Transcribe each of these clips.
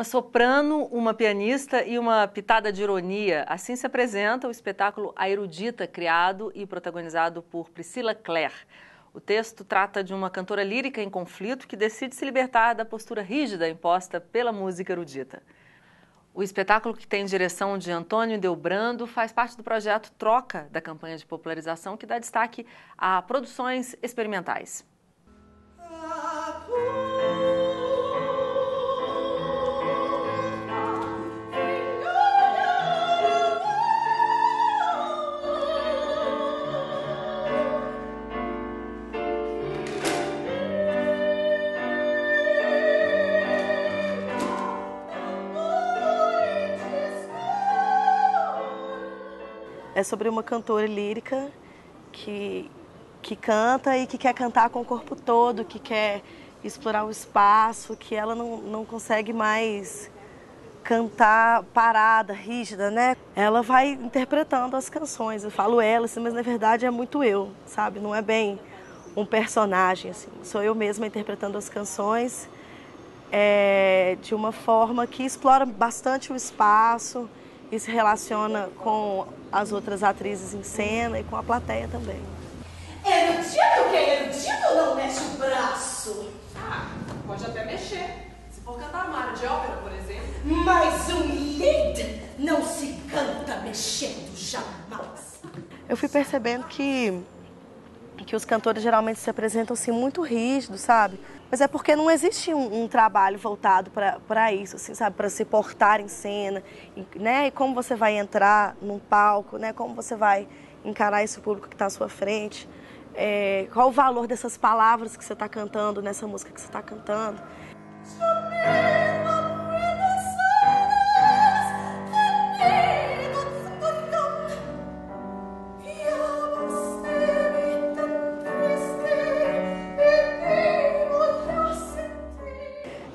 Uma soprano, uma pianista e uma pitada de ironia. Assim se apresenta o espetáculo A Erudita, criado e protagonizado por Priscila Clare. O texto trata de uma cantora lírica em conflito que decide se libertar da postura rígida imposta pela música erudita. O espetáculo, que tem direção de Antônio Delbrando, faz parte do projeto Troca da campanha de popularização, que dá destaque a produções experimentais. É sobre uma cantora lírica que, que canta e que quer cantar com o corpo todo, que quer explorar o espaço, que ela não, não consegue mais cantar parada, rígida, né? Ela vai interpretando as canções. Eu falo ela, assim, mas na verdade é muito eu, sabe? Não é bem um personagem, assim. Sou eu mesma interpretando as canções é, de uma forma que explora bastante o espaço e se relaciona com as outras atrizes em cena e com a plateia também. Erudito, quem é erudito não mexe o braço. Ah, pode até mexer. Se for cantar Mário de ópera, por exemplo. Mas um lead não se canta mexendo jamais. Eu fui percebendo que que os cantores geralmente se apresentam assim muito rígidos, sabe? Mas é porque não existe um, um trabalho voltado para isso, assim, sabe? Para se portar em cena, né? E como você vai entrar num palco, né? Como você vai encarar esse público que está à sua frente. É, qual o valor dessas palavras que você está cantando nessa música que você está cantando.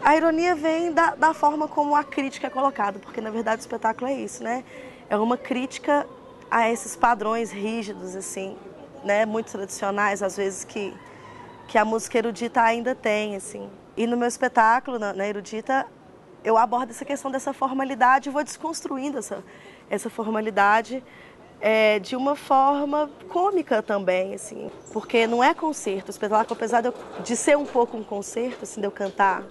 A ironia vem da, da, forma como a crítica é colocada, porque na verdade o espetáculo é isso, né? É uma crítica a esses padrões rígidos, assim, né? Muito tradicionais, às vezes, que, que a música erudita ainda tem, assim. E no meu espetáculo, na, na erudita, eu abordo essa questão dessa formalidade e vou desconstruindo essa, essa formalidade é, de uma forma cômica também, assim, porque não é concerto. O espetáculo, apesar de, eu, de ser um pouco um concerto, assim, de eu cantar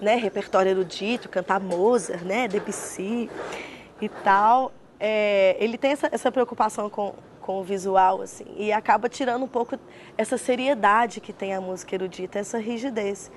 né, repertório erudito, cantar Mozart, né, Debussy e tal, é, ele tem essa, essa preocupação com, com o visual, assim, e acaba tirando um pouco essa seriedade que tem a música erudita, essa rigidez.